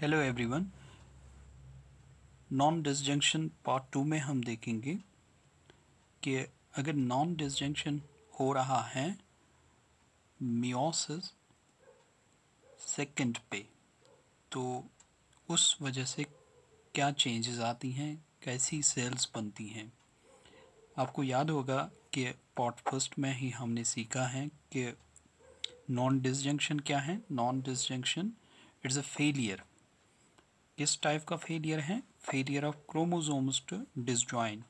Hello everyone non disjunction part two में हम देखेंगे कि अगर नॉन डिसजंक्शन हो रहा है मियोसिस सेकंड पे तो उस वजह से क्या चेंजेस आती हैं, कैसी सेल्स बनती हैं? आपको याद होगा कि पार्ट फ़र्स्ट में ही हमने सीखा है कि नॉन डिसजंक्शन क्या है? Non disjunction it's a failure किस टाइप का फेलियर है। Failure of chromosomes to disjoin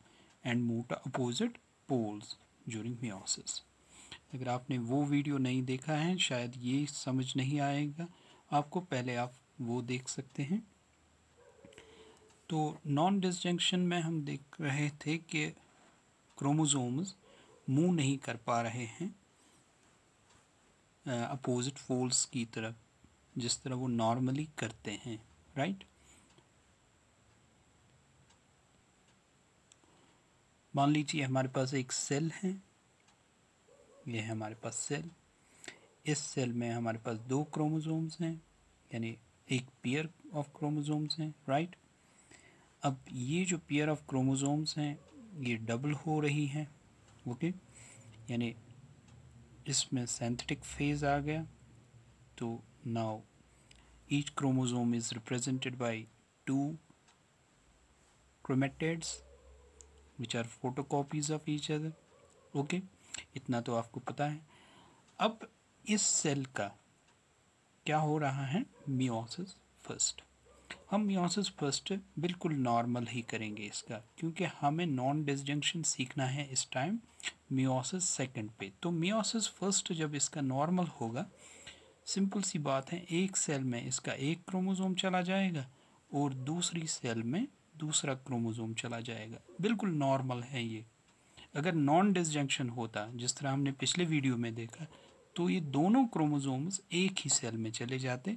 and move to opposite poles during meiosis अगर आपने वो वीडियो नहीं देखा है, शायद ये समझ नहीं आएगा। आपको पहले आप वो देख सकते हैं। तो नॉन डिसजंक्शन में हम देख रहे थे कि क्रोमोसोम्स मूव नहीं कर पा रहे हैं। अपोजिट फोल्स की तरफ़ जिस तरह वो नॉर्मली करते हैं राइट मान लीजिए हमारे पास एक सेल है। ये है हमारे पास सेल इस सेल में हमारे पास दो क्रोमोसोम्स हैं, यानी एक पेयर ऑफ़ क्रोमोसोम्स हैं राइट अब ये जो पेयर ऑफ़ क्रोमोसोम्स हैं, ये डबल हो रही हैं ओके यानी इसमें सिंथेटिक फ़ेज़ आ गया तो now each chromosome is represented by two chromatids which are photocopies of each other okay इतना तो आपको पता है। अब इस सेल का क्या हो रहा है? मियोसिस फ़र्स्ट हम मियोसिस फ़र्स्ट बिल्कुल नॉर्मल ही करेंगे इसका, क्योंकि हमें नॉन डिसजंक्शन सीखना है इस टाइम मियोसिस सेकंड पे। तो मियोसिस फ़र्स्ट जब इसका नॉर्मल होगा सिंपल सी बात है, एक सेल में इसका एक क्रोमोसोम चला जाएगा और दूसरी सेल में दूसरा क्रोमोसोम चला जाएगा। बिल्कुल नॉर्मल है ये। अगर नॉन डिसजंक्शन होता, जिस तरह हमने पिछले वीडियो में देखा तो ये दोनों क्रोमोसोम्स एक ही सेल में चले जाते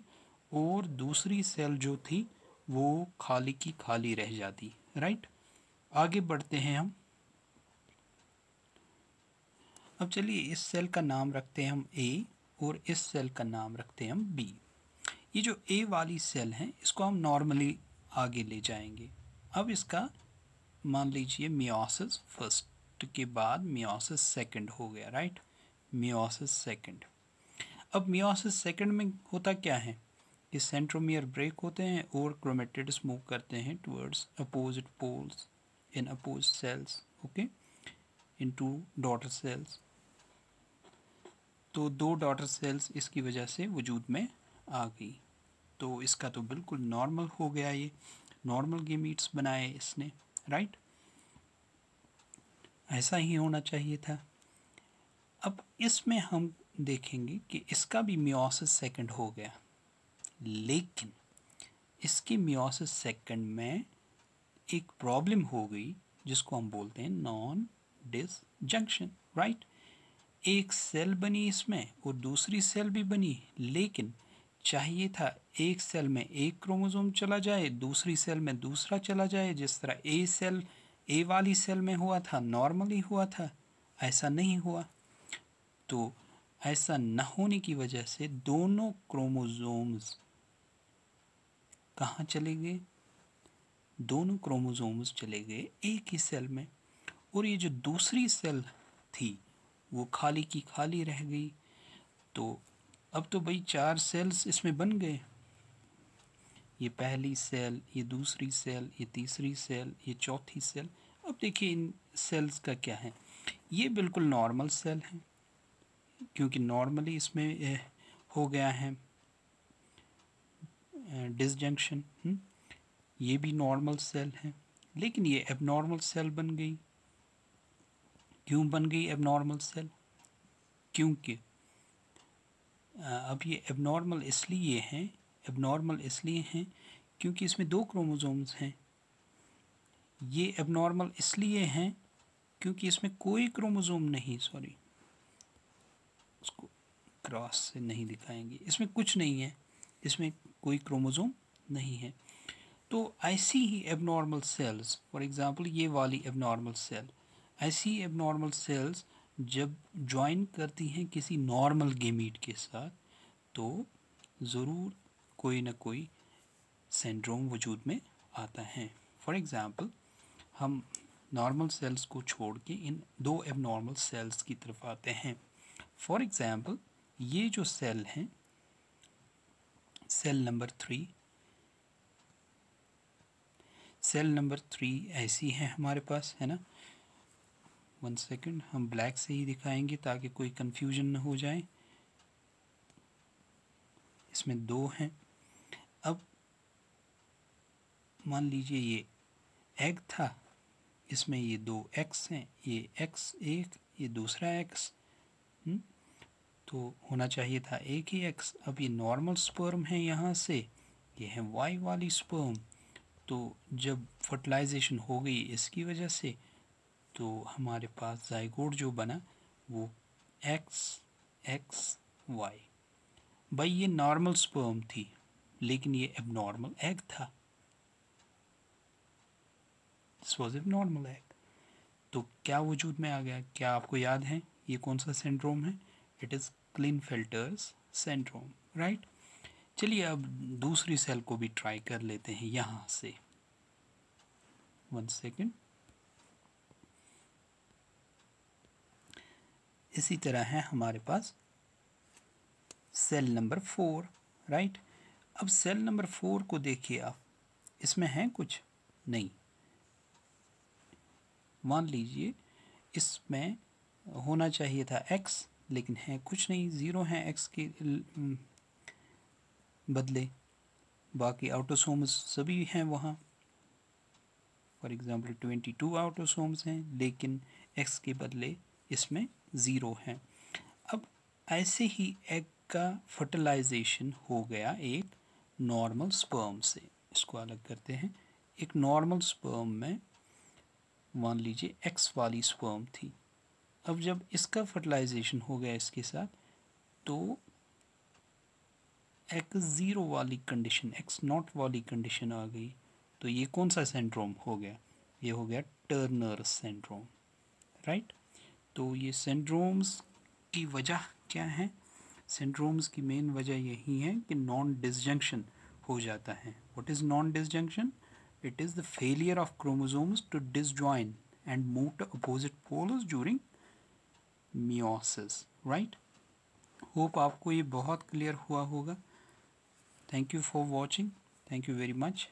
और दूसरी सेल जो थी, वो खाली की खाली रह जाती। राइट आगे बढ़ते हैं हम। अब चलिए इस सेल का नाम रखते हैं हम ए और इस सेल का नाम रखते हैं हम बी ये जो ए वाली सेल है, इसको हम नॉर्मली आगे ले जाएँगे। अब इसका मान लीजिए मियोसिस फ़र्स्ट के बाद मियोसिस सेकंड हो गया राइट मियोसिस सेकंड अब मियोसिस सेकंड में होता क्या है? कि सेंट्रोमियर ब्रेक होते हैं और क्रोमेटिड्स मूव करते हैं towards opposite poles in oppose cells okay in two daughter cells तो दो डॉटर सेल्स इसकी वजह से वजूद में आ गई। तो इसका तो बिल्कुल नॉर्मल हो गया ये। नॉर्मल गेमीट्स बनाए इसने राइट ऐसा ही होना चाहिए था। अब इसमें हम देखेंगे कि इसका भी मियोसिस सेकंड हो गया। लेकिन इसके मियोसिस सेकंड में एक प्रॉब्लम हो गई, जिसको हम बोलते हैं नॉन डिस जंक्शन राइट एक सेल बनी इसमें और दूसरी सेल भी बनी, लेकिन चाहिए था, एक सेल में एक क्रोमोसोम चला जाए, दूसरी सेल में दूसरा चला जाए, जिस तरह ए सेल ए वाली सेल में हुआ था, नॉर्मली हुआ था, ऐसा नहीं हुआ। तो ऐसा न होने की वजह से दोनों क्रोमोसोम्स कहाँ चले गए? दोनों क्रोमोसोम्स चले गए एक ही सेल में, और ये जो दूसरी सेल थी, वो खाली की खाली रह गई। तो अब तो भाई चार सेल्स इसमें बन गए। ये पहली सेल ये दूसरी सेल ये तीसरी सेल ये चौथी सेल अब देखिए इन सेल्स का क्या है। ये बिल्कुल नॉर्मल सेल हैं क्योंकि नॉर्मली इसमें हो गया है डिसजंक्शन हम्म, ये भी नॉर्मल सेल है लेकिन ये एबनॉर्मल सेल बन गई। क्यों बन गई एबनॉर्मल सेल क्योंकि अब ये एबनॉर्मल इसलिए हैं एबनॉर्मल इसलिए हैं क्योंकि इसमें दो क्रोमोसोम्स हैं। ये एबनॉर्मल इसलिए हैं क्योंकि इसमें कोई क्रोमोसोम नहीं सॉरी उसको क्रॉस से नहीं दिखाएँगे। इसमें कुछ नहीं है, इसमें कोई क्रोमोसोम नहीं है। तो ऐसी ही एबनॉर्मल सेल्स फॉर एग्ज़ाम्पल ये वाली एबनॉर्मल सेल ऐसी एबनॉर्मल सेल्स जब ज्वाइन करती हैं किसी नॉर्मल गेमीट के साथ तो ज़रूर कोई ना कोई सेंड्रोम वजूद में आता है। फॉर एग्ज़ाम्पल हम नॉर्मल सेल्स को छोड़ के इन दो एबनॉर्मल सेल्स की तरफ़ आते हैं। फॉर एग्ज़ाम्पल ये जो सेल हैं cell number three cell number three ऐसी है हमारे पास, है ना? वन सेकंड हम ब्लैक से ही दिखाएँगे ताकि कोई कंफ्यूजन ना हो जाए। इसमें दो हैं। अब मान लीजिए ये एग था इसमें ये दो एक्स हैं ये एक्स एक ये दूसरा एक्स हम्म, तो होना चाहिए था एक ही एक्स अब ये नॉर्मल स्पर्म है यहाँ से ये है वाई वाली स्पर्म तो जब फर्टिलाइजेशन हो गई इसकी वजह से तो हमारे पास जाइगोड जो बना, वो एक्स एक्स वाई भाई, ये नॉर्मल स्पर्म थी, लेकिन ये एबनॉर्मल एग था। दिस वॉज़ एबनॉर्मल एग तो क्या वजूद में आ गया? क्या आपको याद है? ये कौन सा सिंड्रोम है? It is Klinefelter's syndrome right चलिए, अब दूसरी सेल को भी ट्राई कर लेते हैं यहाँ से। वन सेकेंड इसी तरह है हमारे पास सेल नंबर फोर राइट अब सेल नंबर फोर को देखिए आप। इसमें है कुछ? नहीं। मान लीजिए, इसमें होना चाहिए था एक्स लेकिन है कुछ नहीं। ज़ीरो है एक्स के बदले। बाकी आउटोसोम्स सभी हैं वहाँ। For example twenty two autosomes हैं, लेकिन एक्स के बदले इसमें ज़ीरो हैं। अब ऐसे ही एग का फर्टिलाइजेशन हो गया एक नॉर्मल स्पर्म से। इसको अलग करते हैं। एक नॉर्मल स्पर्म में मान लीजिए एक्स वाली स्पर्म थी। अब जब इसका फर्टिलाइजेशन हो गया इसके साथ तो एक ज़ीरो वाली कंडीशन एक्स नॉट वाली कंडीशन आ गई। तो ये कौन सा सेंड्रोम हो गया? ये हो गया टर्नर सेंड्रोम राइट तो ये सेंड्रोम्स की वजह क्या है? सेंड्रोम्स की मेन वजह यही है कि नॉन डिसजंक्शन हो जाता है। What is non disjunction it is the failure of chromosomes to disjoin and move to opposite poles during meiosis right hope आपको ये बहुत क्लियर हुआ होगा। Thank you for watching thank you very much